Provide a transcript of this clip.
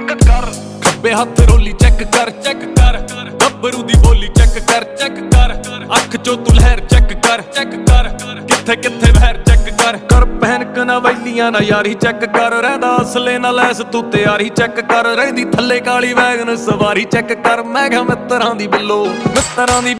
Check ਕਰ। ਖੱਬੇ ਹੱਥ ਰੋਲੀ ਚੈੱਕ ਕਰ ਚੈੱਕ ਕਰ। ਗੱਭਰੂ ਦੀ ਬੋਲੀ ਚੈੱਕ ਕਰ ਚੈੱਕ ਕਰ। ਅੱਖ ਚੋਂ ਤੂੰ ਲਹਿਰ ਚੈੱਕ ਕਰ ਚੈੱਕ ਕਰ। ਕਿੱਥੇ ਕਿੱਥੇ ਵਹਿਰ ਚੈੱਕ ਕਰ। ਕਰ ਪਹਿਨ ਕਨਵੈਲੀਆਂ ਨਾ ਯਾਰੀ ਚੈੱਕ ਕਰ। ਰਹਿੰਦਾ ਅਸਲੇ ਨਾ ਲੈਸ ਤੂੰ ਤਿਆਰੀ ਚੈੱਕ ਕਰ। ਰਹਿੰਦੀ ਥੱਲੇ ਕਾਲੀ ਵੈਗਨ ਸਵਾਰੀ ਚੈੱਕ ਕਰ। ਮੈਂ ਕਿਹਾ ਮਿੱਤਰਾਂ ਦੀ ਬਿੱਲੋ, ਮਿੱਤਰਾਂ ਦੀ